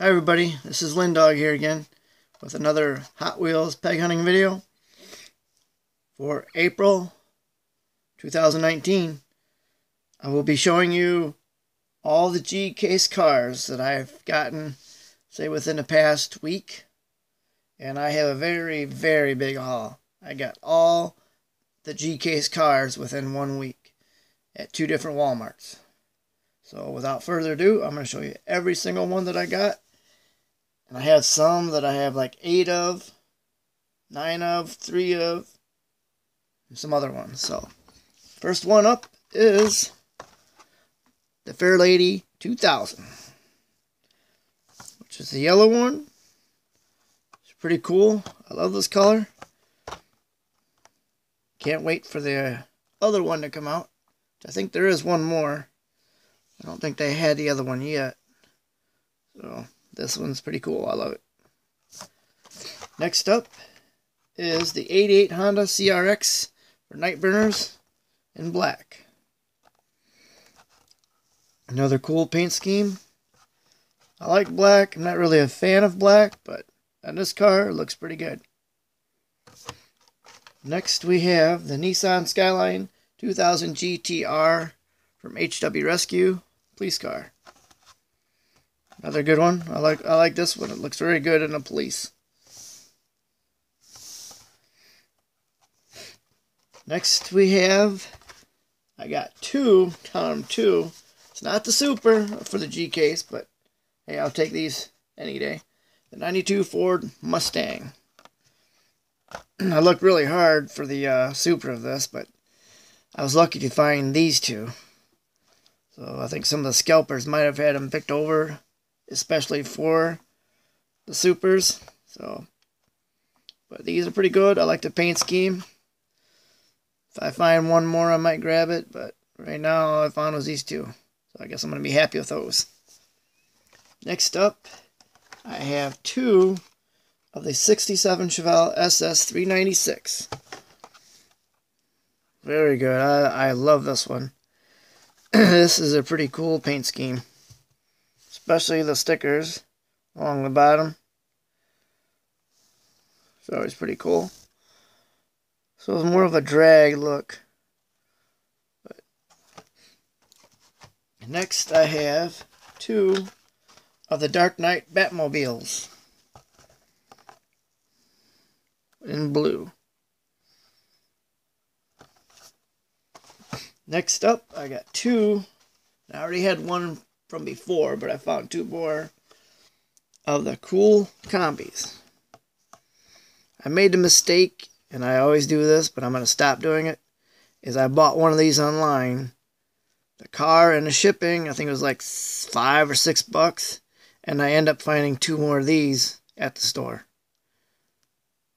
Hi everybody, this is Lindog here again with another Hot Wheels peg hunting video for April 2019. I will be showing you all the G-Case cars that I've gotten, say within the past week. And I have a very, very big haul. I got all the G-Case cars within one week at two different Walmarts. So without further ado, I'm going to show you every single one that I got and I have some that I have like eight of, nine of, three of, and some other ones. So, first one up is the Fairlady 2000, which is the yellow one. It's pretty cool. I love this color. Can't wait for the other one to come out. I think there is one more. I don't think they had the other one yet. So, this one's pretty cool. I love it. Next up is the 88 Honda CRX for night burners in black. Another cool paint scheme. I like black. I'm not really a fan of black, but on this car, looks pretty good. Next, we have the Nissan Skyline 2000 GTR from HW Rescue police car. Another good one. I like I like this one. It looks very good in a police. Next we have I got two, count two. It's not the super for the G case, but hey, I'll take these any day. The 92 Ford Mustang. I looked really hard for the uh, super of this, but I was lucky to find these two. So I think some of the scalpers might have had them picked over especially for the supers. So, but these are pretty good. I like the paint scheme. If I find one more, I might grab it. But right now, all I found was these two. So I guess I'm going to be happy with those. Next up, I have two of the 67 Chevelle SS 396. Very good. I, I love this one. this is a pretty cool paint scheme especially the stickers along the bottom. It's always pretty cool. So it's more of a drag look. But next I have two of the Dark Knight Batmobiles in blue. Next up, I got two. I already had one from before, but I found two more of the Kool Kombis. I made the mistake, and I always do this, but I'm going to stop doing it, is I bought one of these online. The car and the shipping, I think it was like five or six bucks, and I end up finding two more of these at the store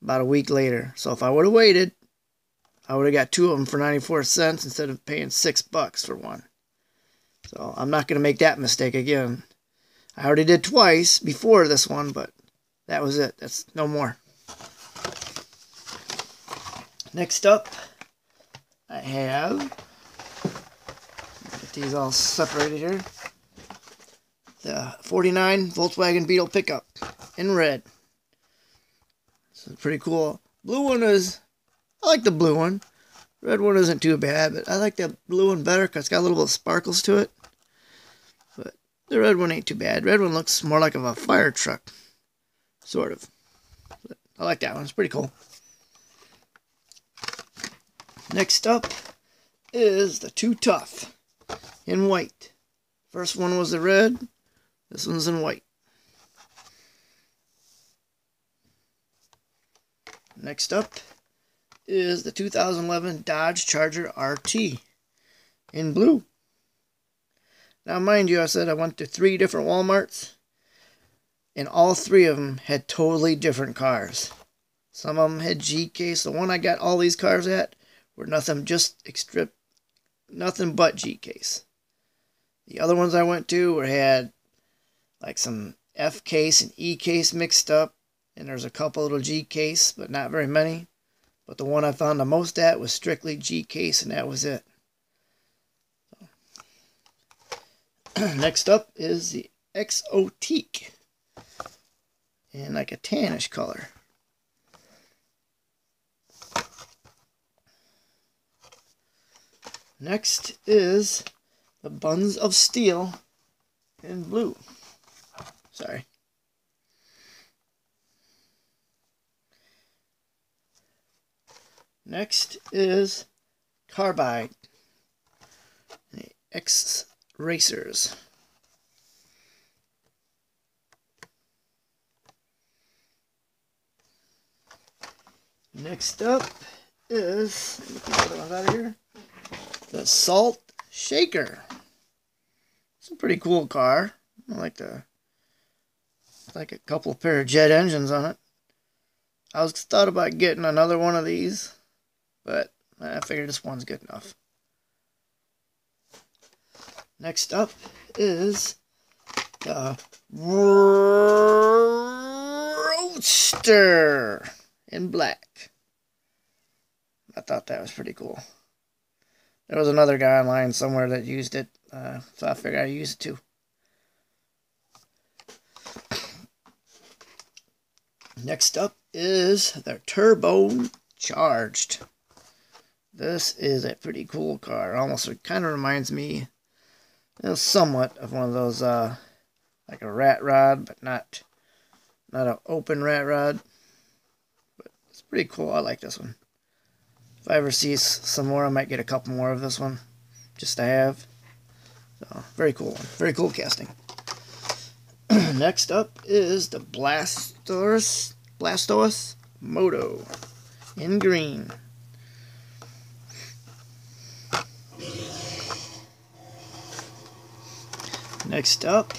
about a week later. So if I would have waited, I would have got two of them for 94 cents instead of paying six bucks for one. So I'm not going to make that mistake again. I already did twice before this one, but that was it. That's no more. Next up, I have, get these all separated here, the 49 Volkswagen Beetle pickup in red. This is pretty cool. Blue one is, I like the blue one. Red one isn't too bad, but I like the blue one better because it's got a little bit of sparkles to it. The red one ain't too bad. Red one looks more like of a fire truck. Sort of. I like that one. It's pretty cool. Next up is the Too Tough in white. First one was the red. This one's in white. Next up is the 2011 Dodge Charger RT in blue. Now, mind you, I said I went to three different Walmarts, and all three of them had totally different cars. Some of them had G case. The one I got all these cars at were nothing just strip, nothing but G case. The other ones I went to were had like some F case and E case mixed up, and there's a couple little G case, but not very many. But the one I found the most at was strictly G case, and that was it. Next up is the Exotique in like a tannish color. Next is the Buns of Steel in blue. Sorry. Next is Carbide. X Racers. Next up is, out of here, the Salt Shaker. It's a pretty cool car. I like the, like a couple pair of jet engines on it. I was thought about getting another one of these, but I figured this one's good enough. Next up is the Roadster in black. I thought that was pretty cool. There was another guy online somewhere that used it, uh, so I figured I'd use it too. Next up is the Turbo Charged. This is a pretty cool car. Almost kind of reminds me you know, somewhat of one of those, uh, like a rat rod, but not, not an open rat rod. But it's pretty cool. I like this one. If I ever see some more, I might get a couple more of this one, just to have. So, very cool one. Very cool casting. Next up is the Blastoise, Blastoise Moto in green. Next up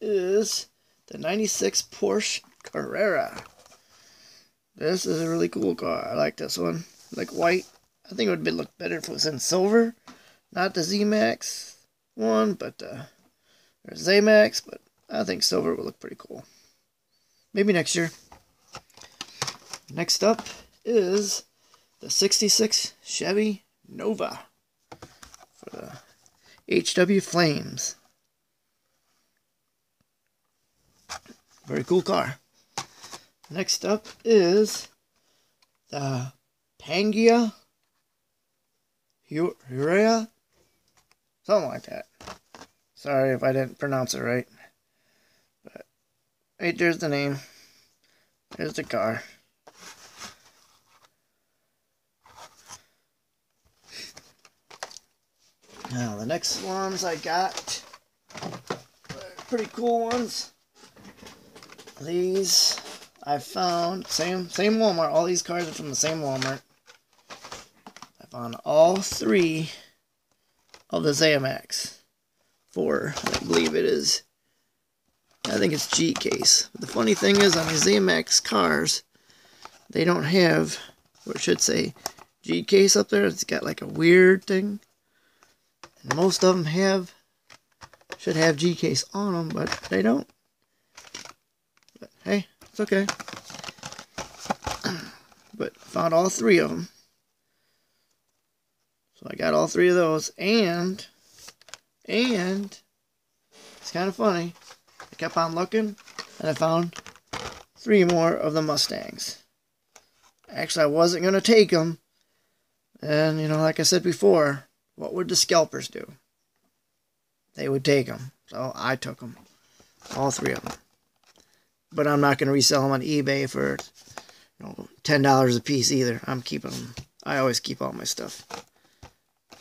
is the 96 Porsche Carrera. This is a really cool car. I like this one. Like white. I think it would be look better if it was in silver. Not the Zamac one, but uh, or Zamac, but I think silver would look pretty cool. Maybe next year. Next up is the 66 Chevy Nova for the HW Flames. Very cool car. Next up is the Pangea Hurea. Something like that. Sorry if I didn't pronounce it right. But hey, there's the name. There's the car. Now the next ones I got pretty cool ones. These I found same same Walmart. All these cars are from the same Walmart. I found all three of the ZMX Four, I believe it is. I think it's G case. But the funny thing is on these ZMX cars, they don't have, or should say, G case up there. It's got like a weird thing. And most of them have, should have G case on them, but they don't. Hey, it's okay. But found all three of them. So I got all three of those. And, and, it's kind of funny. I kept on looking, and I found three more of the Mustangs. Actually, I wasn't going to take them. And, you know, like I said before, what would the scalpers do? They would take them. So I took them. All three of them but I'm not going to resell them on eBay for you know, ten dollars a piece either. I'm keeping them. I always keep all my stuff.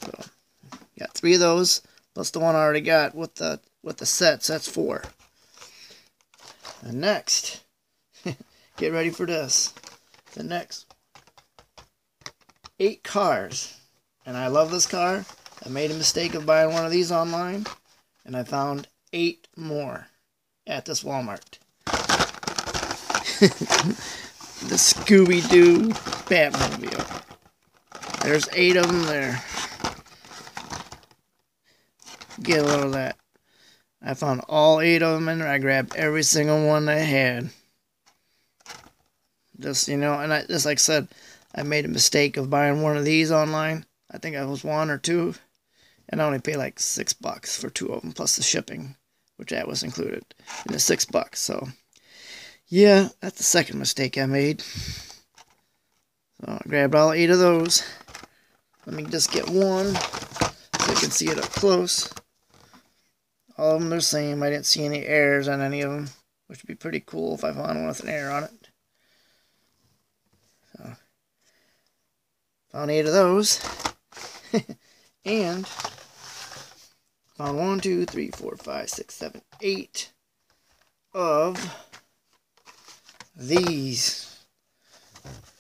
So got three of those plus the one I already got with the with the sets. That's four. And next, get ready for this. The next eight cars, and I love this car. I made a mistake of buying one of these online, and I found eight more at this Walmart. the Scooby-Doo Batmobile. There's eight of them there. Get a load of that. I found all eight of them and. I grabbed every single one I had. Just, you know, and I just like I said, I made a mistake of buying one of these online. I think I was one or two. And I only paid like six bucks for two of them, plus the shipping, which that was included in the six bucks. So Yeah, that's the second mistake I made. So I grabbed all eight of those. Let me just get one so you can see it up close. All of them are the same. I didn't see any errors on any of them, which would be pretty cool if I found one with an error on it. So, found eight of those. and found one, two, three, four, five, six, seven, eight of these.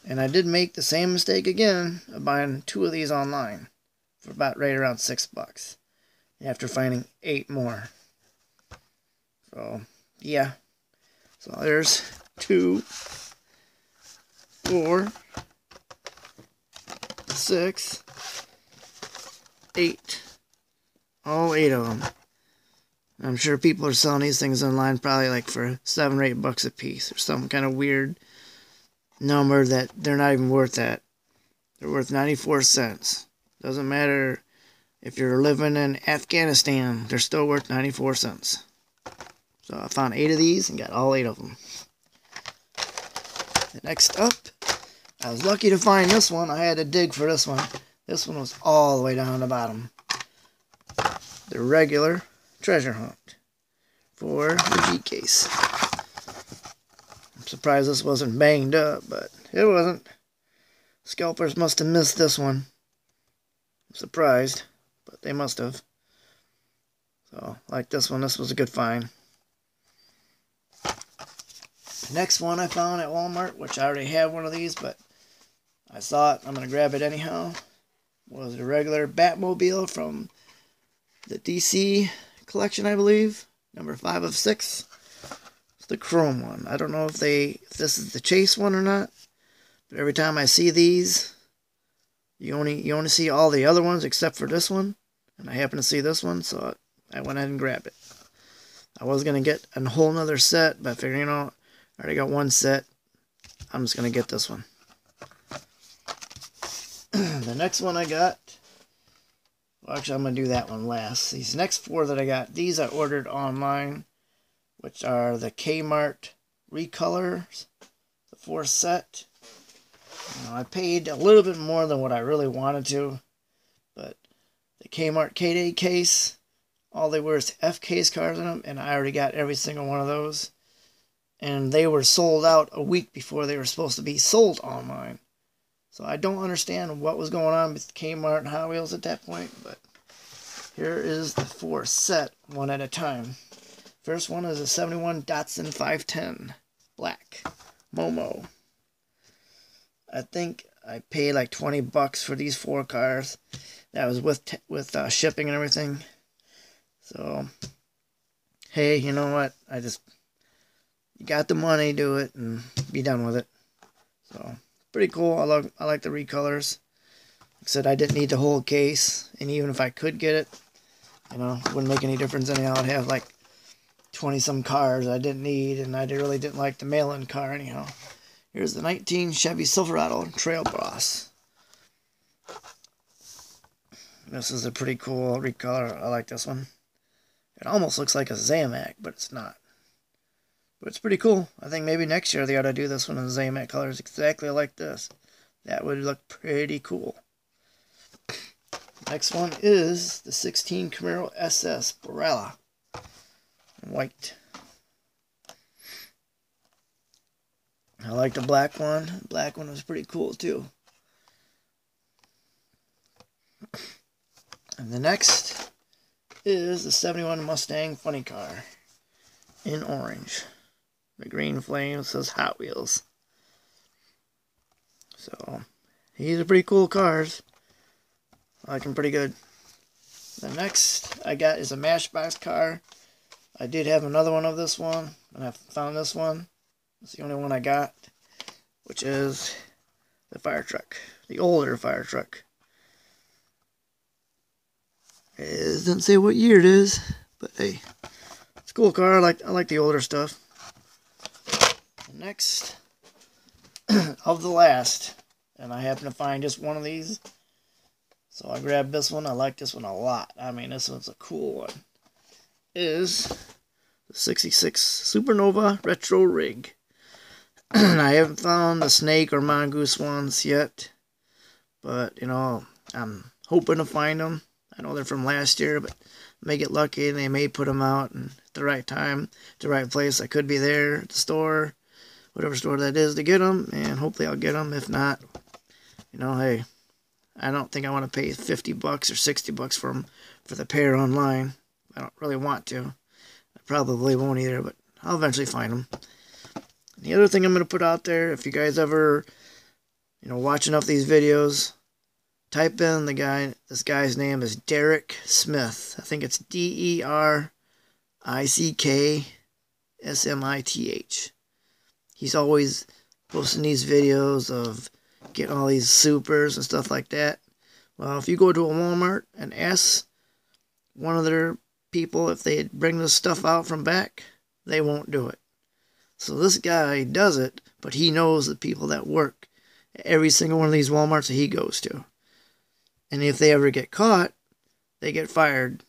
And I did make the same mistake again of buying two of these online for about right around six bucks after finding eight more. So, yeah. So there's two, four, six, eight. All eight of them. I'm sure people are selling these things online probably like for seven or eight bucks a piece or some kind of weird number that they're not even worth that. They're worth 94 cents. Doesn't matter if you're living in Afghanistan, they're still worth 94 cents. So I found eight of these and got all eight of them. next up, I was lucky to find this one. I had to dig for this one. This one was all the way down the bottom. The regular treasure hunt for the G case. I'm surprised this wasn't banged up, but it wasn't. Scalpers must have missed this one. I'm surprised, but they must have. So, like this one, this was a good find. Next one I found at Walmart, which I already have one of these, but I saw it, I'm going to grab it anyhow, was a regular Batmobile from the DC collection, I believe. Number five of six. It's the chrome one. I don't know if they if this is the chase one or not. But every time I see these, you only you only see all the other ones except for this one. And I happen to see this one, so I went ahead and grabbed it. I was gonna get a whole nother set, but I figured, you know, I already got one set. I'm just gonna get this one. the next one I got actually, I'm going to do that one last. These next four that I got, these I ordered online, which are the Kmart Recolors, the four set. I paid a little bit more than what I really wanted to, but the Kmart K-Day case, all they were is F-Case cards in them, and I already got every single one of those. And they were sold out a week before they were supposed to be sold online. So I don't understand what was going on with Kmart and Hot Wheels at that point, but here is the four set one at a time. First one is a 71 Datsun 510 black Momo. I think I paid like 20 bucks for these four cars. That was with with uh, shipping and everything. So, hey, you know what? I just you got the money, do it and be done with it. So pretty cool. I love I like the recolors. Like I said I didn't need the whole case, and even if I could get it, you know, wouldn't make any difference anyhow. I'd have like 20 some cars I didn't need, and I really didn't like the mail-in car anyhow. Here's the 19 Chevy Silverado Trail Boss. This is a pretty cool recolor. I like this one. It almost looks like a Zamac, but it's not. But it's pretty cool. I think maybe next year they ought to do this one in Zamac colors exactly like this. That would look pretty cool. Next one is the 16 Camaro SS Barella. White. I like the black one. Black one was pretty cool too. And the next is the 71 Mustang Funny Car in orange. The green flame says Hot Wheels. So, these are pretty cool cars. I like them pretty good. The next I got is a Matchbox car. I did have another one of this one, and I found this one. It's the only one I got, which is the fire truck, the older fire truck. It doesn't say what year it is, but hey, it's a cool car. I like I like the older stuff next of the last, and I happen to find just one of these. So I grabbed this one. I like this one a lot. I mean, this one's a cool one. Is the 66 Supernova Retro Rig. and I haven't found the snake or mongoose ones yet. But, you know, I'm hoping to find them. I know they're from last year, but may get lucky and they may put them out at the right time, the right place. I could be there at the store, whatever store that is, to get them. And hopefully I'll get them. If not, you know, hey, I don't think I want to pay 50 bucks or 60 bucks for them for the pair online. I don't really want to. I probably won't either, but I'll eventually find them. The other thing I'm going to put out there, if you guys ever, you know, watch enough these videos, type in the guy, this guy's name is Derek Smith. I think it's D-E-R-I-C-K-S-M-I-T-H. He's always posting these videos of getting all these supers and stuff like that. Well, if you go to a Walmart and ask one of their people if they bring this stuff out from back, they won't do it. So this guy does it, but he knows the people that work at every single one of these Walmarts that he goes to. And if they ever get caught, they get fired.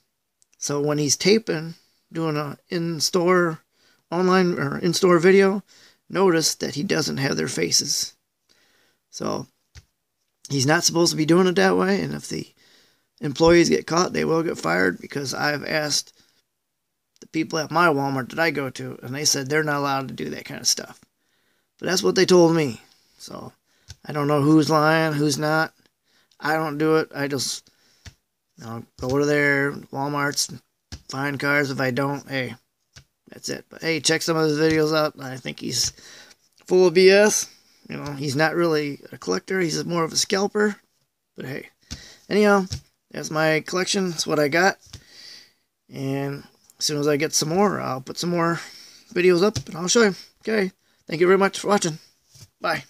So when he's taping, doing a in-store online or in-store video, notice that he doesn't have their faces. So he's not supposed to be doing it that way. And if the employees get caught, they will get fired because I've asked the people at my Walmart that I go to, and they said they're not allowed to do that kind of stuff. But that's what they told me. So I don't know who's lying, who's not. I don't do it. I just you know, go to their Walmarts, find cars. If I don't, hey, that's it. But hey, check some of his videos out. I think he's full of BS. You know, he's not really a collector. He's more of a scalper. But hey, anyhow, that's my collection. That's what I got. And as soon as I get some more, I'll put some more videos up and I'll show you. Okay. Thank you very much for watching. Bye.